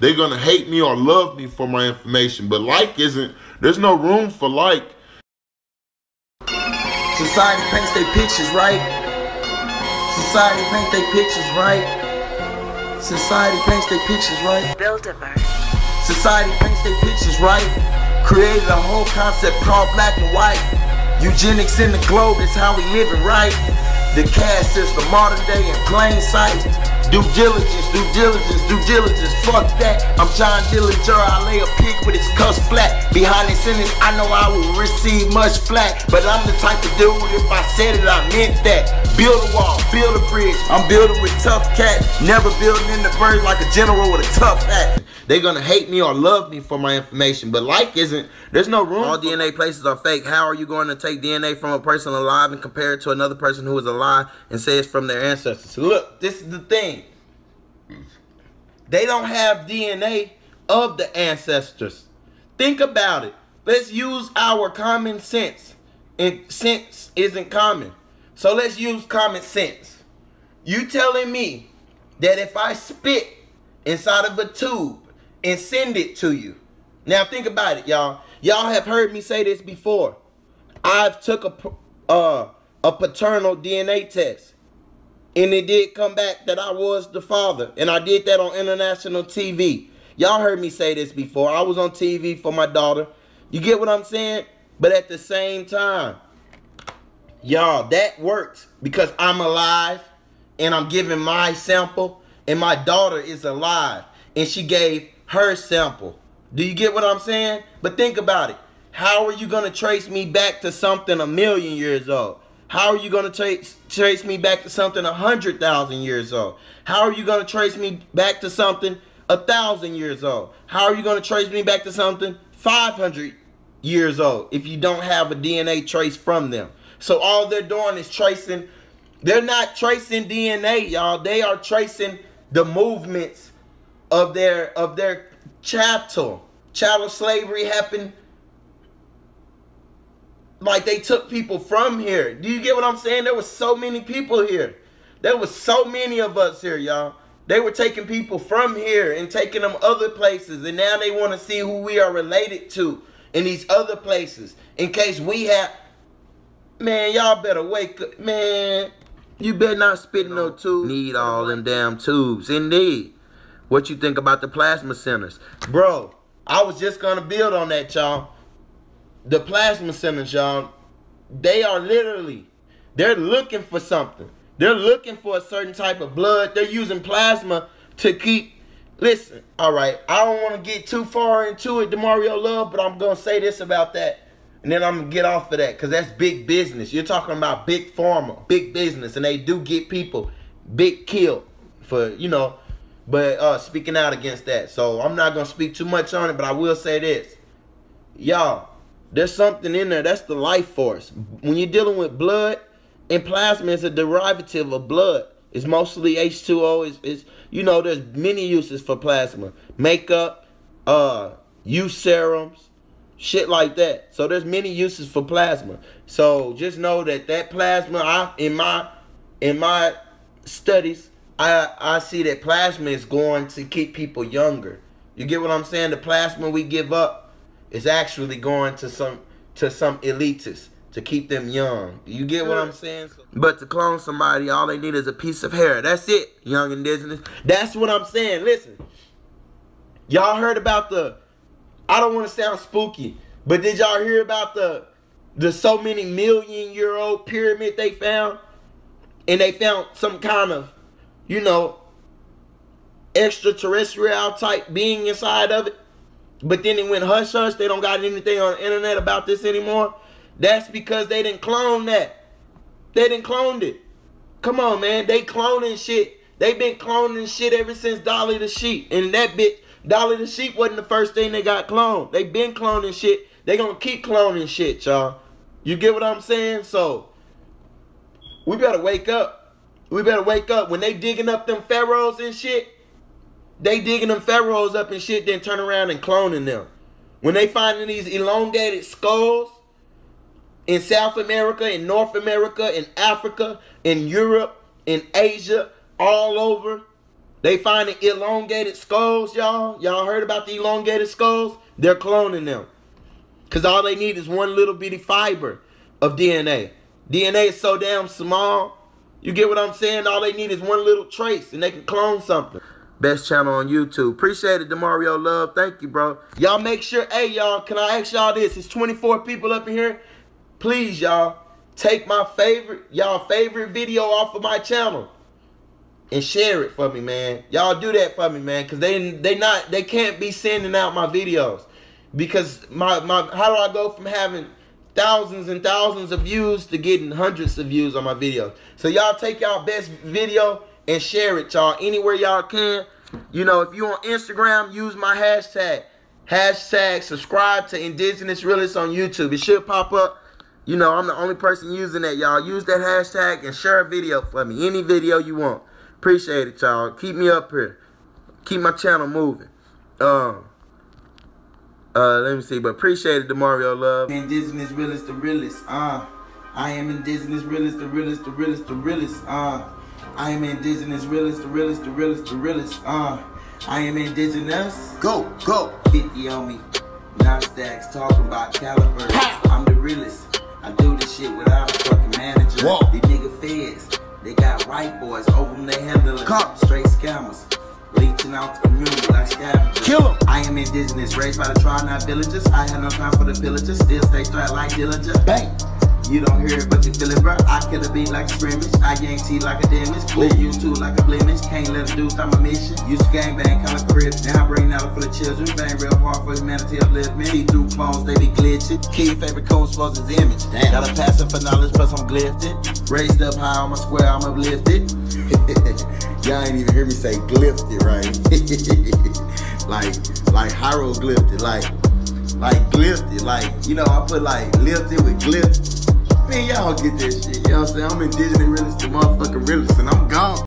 They're gonna hate me or love me for my information. But like isn't there's no room for like. Society paints their pictures right. Society paints their pictures right. Society paints their pictures right. Bilderberg. Society paints their pictures right. Created a whole concept called black and white. Eugenics in the globe is how we live living right. The caste system, modern day in plain sight. Due diligence, due diligence, due diligence. Fuck that. I'm John Dillinger. I lay a pig with his cuss flat. Behind the sentence, I know I will receive much flack. But I'm the type of dude, if I said it, I meant that. Build a wall, build a bridge. I'm building with tough cats. Never building in the bird like a general with a tough hat. They're gonna hate me or love me for my information, but like isn't. There's no room. All DNA places are fake. How are you going to take DNA from a person alive and compare it to another person who is alive and say it's from their ancestors? Look, this is the thing. They don't have DNA of the ancestors. Think about it. Let's use our common sense. And sense isn't common. So let's use common sense. You telling me that if I spit inside of a tube and send it to you. Now think about it, y'all. Y'all have heard me say this before. I've took a uh, a paternal DNA test. And it did come back that I was the father. And I did that on international TV. Y'all heard me say this before. I was on TV for my daughter. You get what I'm saying? But at the same time, y'all, that works because I'm alive and I'm giving my sample and my daughter is alive and she gave her sample. Do you get what I'm saying? But think about it. How are you going to trace me back to something a million years old? How are you going to trace, trace me back to something a 100,000 years old? How are you going to trace me back to something a 1,000 years old? How are you going to trace me back to something 500 years old if you don't have a DNA trace from them? So all they're doing is tracing, they're not tracing DNA, y'all. They are tracing the movements of their of their chattel. Chattel slavery happened like they took people from here. Do you get what I'm saying? There was so many people here. There was so many of us here, y'all. They were taking people from here and taking them other places. And now they want to see who we are related to in these other places. In case we have... Man, y'all better wake up. Man, you better not spit no tube. Need all them damn tubes. Indeed. What you think about the plasma centers? Bro, I was just going to build on that, y'all the plasma centers, y'all, they are literally, they're looking for something. They're looking for a certain type of blood. They're using plasma to keep, listen, all right, I don't want to get too far into it, Demario Love, but I'm going to say this about that. And then I'm going to get off of that because that's big business. You're talking about big pharma, big business, and they do get people big killed for, you know, but uh, speaking out against that. So I'm not going to speak too much on it, but I will say this. Y'all, there's something in there. That's the life force. When you're dealing with blood and plasma, is a derivative of blood. It's mostly H2O. It's, it's you know, there's many uses for plasma. Makeup, uh, use serums, shit like that. So there's many uses for plasma. So just know that that plasma, I in my in my studies, I I see that plasma is going to keep people younger. You get what I'm saying? The plasma we give up is actually going to some to some elitists to keep them young. You get what I'm saying? But to clone somebody, all they need is a piece of hair. That's it, young indigenous. That's what I'm saying. Listen, y'all heard about the? I don't want to sound spooky, but did y'all hear about the the so many million year old pyramid they found? And they found some kind of, you know, extraterrestrial type being inside of it. But then it went hush hush. They don't got anything on the internet about this anymore. That's because they didn't clone that. They didn't clone it. Come on, man. They cloning shit. They been cloning shit ever since Dolly the sheep. And that bitch, Dolly the sheep wasn't the first thing they got cloned. They been cloning shit. They gonna keep cloning shit, y'all. You get what I'm saying? So we better wake up. We better wake up. When they digging up them pharaohs and shit, they digging them pharaohs up and shit, then turn around and cloning them. When they finding these elongated skulls in South America, in North America, in Africa, in Europe, in Asia, all over, They finding elongated skulls, y'all. Y'all heard about the elongated skulls? They're cloning them. Because all they need is one little bitty fiber of DNA. DNA is so damn small. You get what I'm saying? All they need is one little trace and they can clone something. Best channel on YouTube. Appreciate it, Demario Love. Thank you, bro. Y'all make sure, hey, y'all, can I ask y'all this? It's 24 people up in here. Please, y'all, take my favorite, y'all favorite video off of my channel and share it for me, man. Y'all do that for me, man, because they they not they can't be sending out my videos because my my how do I go from having thousands and thousands of views to getting hundreds of views on my video. So y'all take y'all best video and share it, y'all, anywhere y'all can. You know, if you on Instagram, use my hashtag. Hashtag subscribe to Indigenous Realist on YouTube. It should pop up. You know, I'm the only person using that, y'all. Use that hashtag and share a video for me. Any video you want. Appreciate it, y'all. Keep me up here. Keep my channel moving. Um, uh, let me see, but appreciate it, Demario Love. Indigenous realist, the realist. Uh, I am indigenous realist, the realist, the realist, the realist. Uh, I am indigenous realist, the realist, the realist, the realist. Uh, I am indigenous. Go, go. 50 on me. Nine stacks talking about calibers. I'm the realist. I do this shit without a fucking manager. Whoa. These nigga feds, they got white boys over them, they handling cops, straight scammers. Leeching out the community like scavengers. Kill 'em. Am indigenous, raised by the tribe, not villagers. I have no time for the pillagers, still stay strapped like diligent. Bang! You don't hear it, but you feel it, bro. I kill a beat like a scrimmage. I T like a damage. Clear you two like a blemish. Can't let a dude stop my mission. Used to gang bang, kind of crib. Now I bring out for the children. Bang real hard for humanity upliftment. See through clones, they be glitching. Key favorite code supposed his image. Damn. Got a passion for knowledge, plus I'm gifted. Raised up high on my square, I'm uplifted. Y'all ain't even hear me say glyphed right? like, like hieroglyphed, like, like glyphed, like, you know, I put like lifted with glyph. Man, y'all get that shit. You know what I'm saying? I'm indigenous realist, the motherfucking realist, and I'm gone.